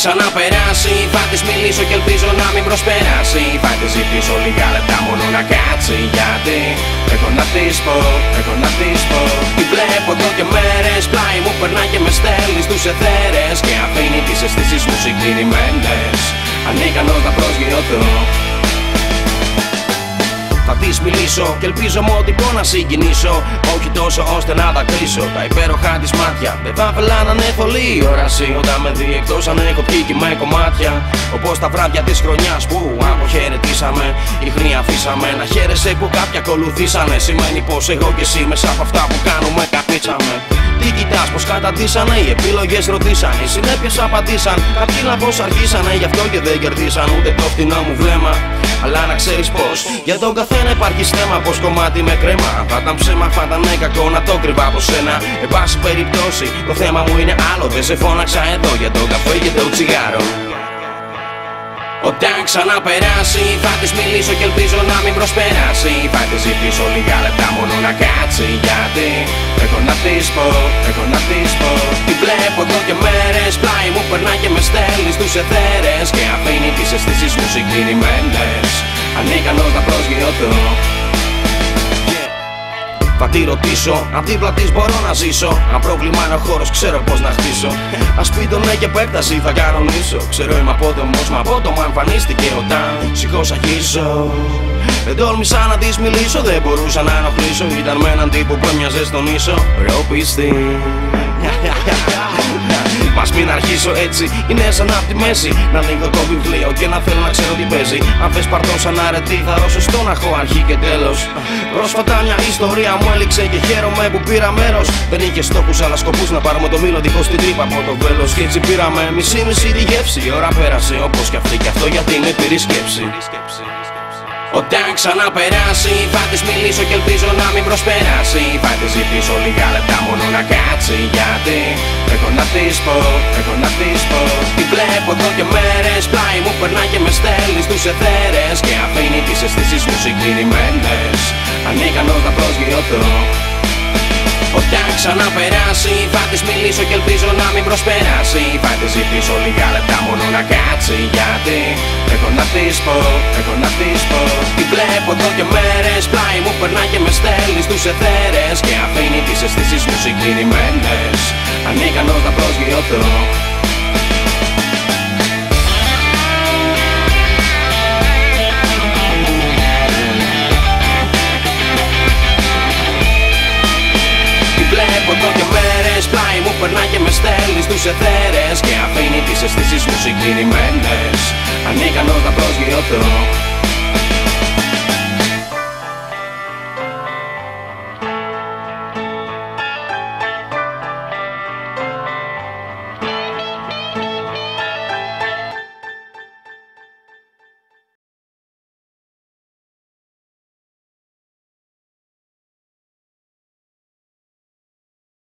ξαναπεράσει. Θα της μιλήσω και ελπίζω να μην προσπεράσει. Θα της ζητήσω λίγα λεπτά μόνο να κάτσει. Γιατί έχω να της πω, έχω να της πω. Την βλέπω εδώ και μέρες. Πλάι μου περνά και με στέλνει στους εθέρες. Και αφήνει τις αισθήσεις μου συγκλινημένες Ανίκανος να προσγειωθώ θα τη μιλήσω και ελπίζω μου ότι μπορώ να συγκινήσω. Όχι τόσο ώστε να τα κρίσω. Τα υπέροχα της μάτια δεν θα ήθελα να είναι θολή η όραση. Όταν με δει εκτός αν έχω πιει και με κομμάτια. Όπως τα βράδια της χρονιάς που αποχαιρετήσαμε. Ηχνή αφήσαμε να χαίρεσαι που κάποιοι ακολουθήσανε. Σημαίνει πως εγώ και εσύ μέσα από αυτά που κάνουμε καπίτσαμε. Τι κοιτάς, πως καταντήσανε, οι επιλογές ρωτήσαν. Οι συνέπειες απαντήσαν. Κάποιοι να πώ αρχίσανε, γι' αυτό και δεν κερδίσαν ούτε το φτηνό μου βλέμμα. Αλλά να ξέρεις πως για τον καθένα υπάρχει στέμα. Πως κομμάτι με κρέμα. Θα ήταν ψέμα, θα ήταν κακό να το κρυβά από σένα. Εν πάση περιπτώσει, το θέμα μου είναι άλλο. Δεν σε φώναξα εδώ για τον καφέ και το τσιγάρο. Όταν ξαναπεράσει θα της μιλήσω και ελπίζω να μην προσπεράσει. Θα της ζητήσω λίγα λεπτά μόνο να κάτσει Γιατί έχω να της πω, έχω να της πω. Την βλέπω εδώ και μέρες πλάι μου περνά και με στέλνει στους εθέρες Και αφήνει τις αισθήσεις μου συγκλινημένες Ανίκανος να προσγειωθώ θα τη ρωτήσω, αν δίπλα τη μπορώ να ζήσω. Αν πρόβλημα είναι ο χώρος, ξέρω πώς να χτίσω. Α πει το ναι και επέκταση θα κανονίσω. Ξέρω είμαι απότομος, μα απότομα εμφανίστηκε όταν σηκώσω Δεν τόλμησα να της μιλήσω, δεν μπορούσα να ενοχλήσω. Ήταν με έναν τύπο που έμοιαζε στον ίσο. Ροπιστή. Μα μην αρχίσω έτσι, είναι σαν απ' τη μέση. Να ανοίγω το βιβλίο και να θέλω να ξέρω τι παίζει. Αν θες παρτώ σαν αρετή, θα δώσω στον αχώ αρχή και τέλος. Πρόσφατα μια ιστορία μου έληξε και χαίρομαι που πήρα μέρος. Δεν είχε στόχους αλλά σκοπούς να πάρουμε το μήλο δίχως την τρύπα από το βέλος. Και έτσι πήραμε μισή-μισή τη γεύση. Η ώρα πέρασε όπως και αυτή και αυτό γιατί είναι πυρή σκέψη. Όταν ξαναπεράσει θα της μιλήσω και ελπίζω να μην προσπεράσει. Θα της ζητήσω λίγα λεπτά μόνο να κάτσει Γιατί έχω να της πω, έχω να της πω. Την βλέπω εδώ και μέρες πλάι μου περνά και με στέλνει στους εθέρες Και αφήνει τις αισθήσεις μου συγκλινημένες Ανίκανος να προσγειωθώ όταν ξαναπεράσει θα της μιλήσω και ελπίζω να μην προσπεράσει. Θα της ζητήσω λίγα λεπτά μόνο να κάτσει Γιατί έχω να της πω, έχω να της πω. Την βλέπω εδώ και μέρες τις αισθήσεις μου συγκλινημένες Ανίκανος να προσγειωθώ περνά και με στέλνει στους εθέρες Και αφήνει τις αισθήσεις μου συγκλινημένες Ανίκανος να προσγειωθώ